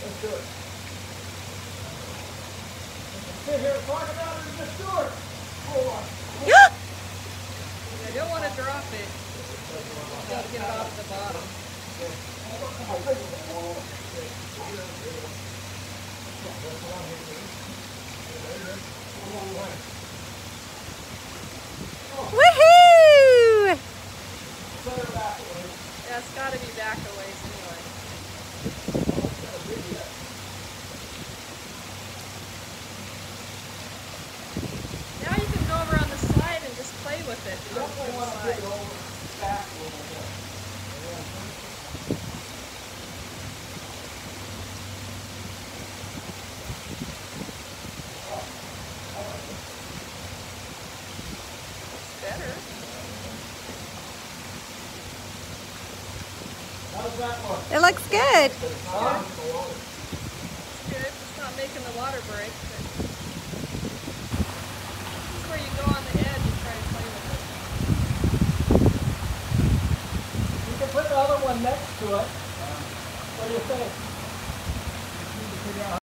Let's do it. Sit here talk about it just do it. Hold on. I don't want to drop it. Got to get it off the bottom. Woohoo! It's got to be back a ways anyway. Now you can go over on the side and just play with it. on the side. Better. How's that? It looks good. Next to it. Uh, what do you think?